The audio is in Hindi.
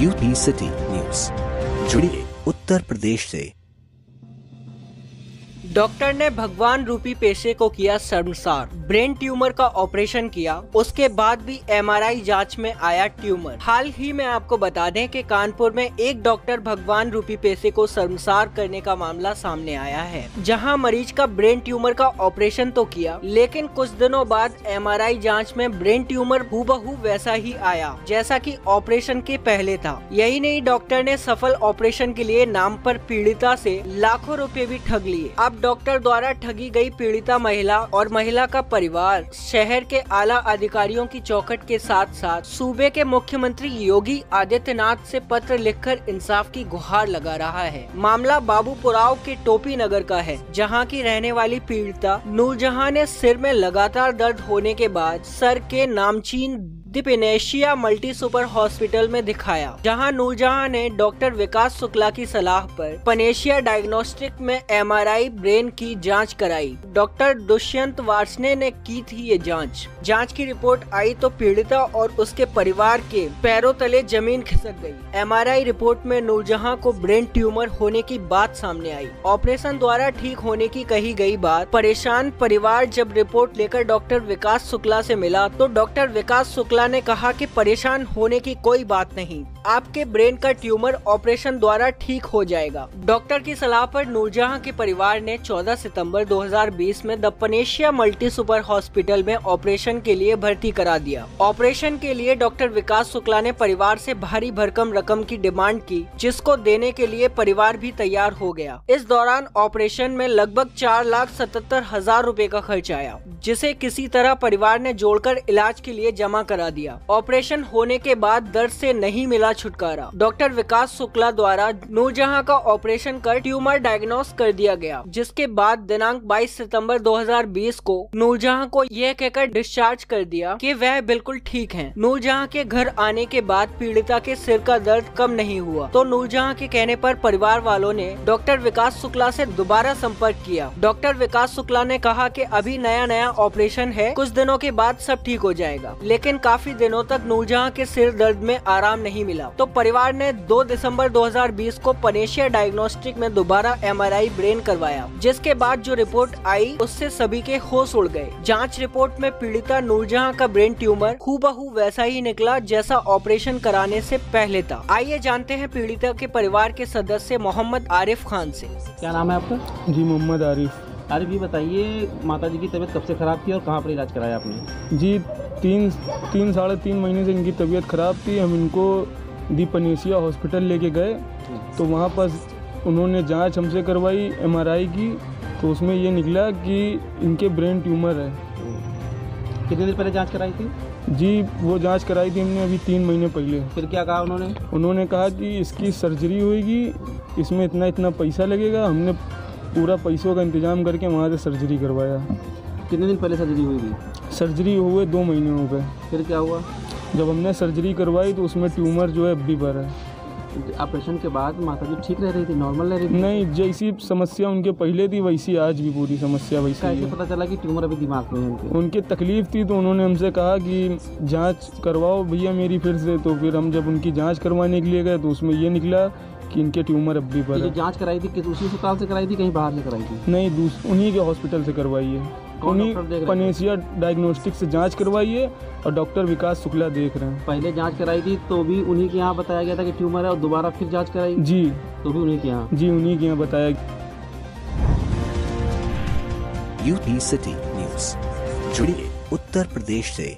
UP city news. जुड़िए उत्तर प्रदेश से। डॉक्टर ने भगवान रूपी पेशे को किया शर्मसार। ब्रेन ट्यूमर का ऑपरेशन किया, उसके बाद भी एमआरआई जाँच में आया ट्यूमर। हाल ही में आपको बता दें कि कानपुर में एक डॉक्टर भगवान रूपी पेशे को शर्मसार करने का मामला सामने आया है, जहाँ मरीज़ का ब्रेन ट्यूमर का ऑपरेशन तो किया, लेकिन कुछ दिनों बाद एमआरआई जाँच में ब्रेन ट्यूमर हूबहू वैसा ही आया, जैसा की ऑपरेशन के पहले था। यही नहीं, डॉक्टर ने सफल ऑपरेशन के लिए नाम आरोप पीड़िता ऐसी लाखों रूपए भी ठग लिए। अब डॉक्टर द्वारा ठगी गई पीड़िता महिला और महिला का परिवार, शहर के आला अधिकारियों की चौकट के साथ साथ सूबे के मुख्यमंत्री योगी आदित्यनाथ से पत्र लिखकर इंसाफ की गुहार लगा रहा है। मामला बाबूपुराव के टोपी नगर का है, जहाँ की रहने वाली पीड़िता नूरजहां ने सिर में लगातार दर्द होने के बाद सर के नामचीन दिपिनेशिया मल्टी सुपर हॉस्पिटल में दिखाया, जहाँ नूरजहां ने डॉक्टर विकास शुक्ला की सलाह पर पनेशिया डायग्नोस्टिक में एमआरआई ब्रेन की जाँच कराई। डॉक्टर दुष्यंत वार्सने ने की थी ये जाँच। जाँच की रिपोर्ट आई तो पीड़िता और उसके परिवार के पैरों तले ज़मीन खिसक गई। एमआरआई रिपोर्ट में नूरजहां को ब्रेन ट्यूमर होने की बात सामने आई। ऑपरेशन द्वारा ठीक होने की कही गई बात परेशान परिवार जब रिपोर्ट लेकर डॉक्टर विकास शुक्ला से मिला तो डॉक्टर विकास शुक्ला शुक्ला ने कहा कि परेशान होने की कोई बात नहीं। आपके ब्रेन का ट्यूमर ऑपरेशन द्वारा ठीक हो जाएगा। डॉक्टर की सलाह पर नूरजहां के परिवार ने 14 सितंबर 2020 में the panacea multi super hospital में ऑपरेशन के लिए भर्ती करा दिया। ऑपरेशन के लिए डॉक्टर विकास शुक्ला ने परिवार से भारी भरकम रकम की डिमांड की, जिसको देने के लिए परिवार भी तैयार हो गया। इस दौरान ऑपरेशन में लगभग चार लाख सतहत्तर हज़ार रूपए का खर्च आया, जिसे किसी तरह परिवार ने जोड़कर इलाज के लिए जमा करा दिया। ऑपरेशन होने के बाद दर्द से नहीं मिला छुटकारा। डॉक्टर विकास शुक्ला द्वारा नूरजहां का ऑपरेशन कर ट्यूमर डायग्नोस कर दिया गया, जिसके बाद दिनांक 22 सितंबर 2020 को नूरजहां को यह कहकर डिस्चार्ज कर दिया कि वह बिल्कुल ठीक हैं। नूरजहां के घर आने के बाद पीड़िता के सिर का दर्द कम नहीं हुआ तो नूरजहां के कहने पर परिवार वालों ने डॉक्टर विकास शुक्ला से दोबारा संपर्क किया। डॉक्टर विकास शुक्ला ने कहा कि अभी नया नया ऑपरेशन है, कुछ दिनों के बाद सब ठीक हो जाएगा, लेकिन काफ़ी दिनों तक नूरजहां के सिर दर्द में आराम नहीं मिला। तो परिवार ने 2 दिसंबर 2020 को पनेशिया डायग्नोस्टिक में दोबारा एमआरआई ब्रेन करवाया जिसके बाद जो रिपोर्ट आई उससे सभी के होश उड़ गए। जाँच रिपोर्ट में पीड़िता नूरजहां का ब्रेन ट्यूमर हूबहू वैसा ही निकला जैसा ऑपरेशन कराने से पहले था। आइए जानते हैं पीड़िता के परिवार के सदस्य मोहम्मद आरिफ खान ऐसी क्या नाम है आपका? जी मोहम्मद आरिफ। आरिफ ये बताइए माता जी की तबीयत कब से ख़राब थी और कहाँ पर इलाज कराया आपने? जी तीन तीन साढ़े तीन महीने से इनकी तबीयत ख़राब थी। हम इनको दीपनेशिया हॉस्पिटल लेके गए। तो वहाँ पर उन्होंने जाँच हमसे करवाई एमआरआई की। तो उसमें ये निकला कि इनके ब्रेन ट्यूमर है। कितने दिन पहले जाँच कराई थी? जी वो जाँच कराई थी हमने अभी तीन महीने पहले। फिर क्या कहा उन्होंने? उन्होंने कहा कि इसकी सर्जरी होगी इसमें इतना इतना पैसा लगेगा। हमने पूरा पैसों का इंतज़ाम करके वहाँ से सर्जरी करवाया। कितने दिन पहले सर्जरी हुई थी? सर्जरी हुए दो महीने हो गए फिर क्या हुआ? जब हमने सर्जरी करवाई तो उसमें ट्यूमर जो है अब भी बढ़ा है। ऑपरेशन के बाद माता जी ठीक रह रही थी? नॉर्मल रह रही थी? नहीं जैसी समस्या उनके पहले थी वैसी आज भी पूरी समस्या वैसी कैसे पता चला कि ट्यूमर अभी दिमाग में है उनके? उनकी तकलीफ़ थी तो उन्होंने हमसे कहा कि जाँच करवाओ भैया मेरी फिर से। तो फिर हम जब उनकी जाँच करवाने के लिए गए तो उसमें ये निकला कि इनके ट्यूमर अब भी बढ़े। जाँच कराई थी किस उसी अस्पताल से कराई थी कहीं बाहर से कराई थी? नहीं उन्हीं के हॉस्पिटल से करवाई है। उन्हीं पनेसिया डायग्नोस्टिक से जाँच करवाई है और डॉक्टर विकास शुक्ला देख रहे हैं। पहले जाँच कराई थी तो भी उन्हीं के यहाँ बताया गया था कि ट्यूमर है और दोबारा फिर जाँच कराई? जी। तो भी उन्हीं के यहाँ? जी उन्हीं के यहाँ बताया। UP city news. जुड़िए उत्तर प्रदेश से।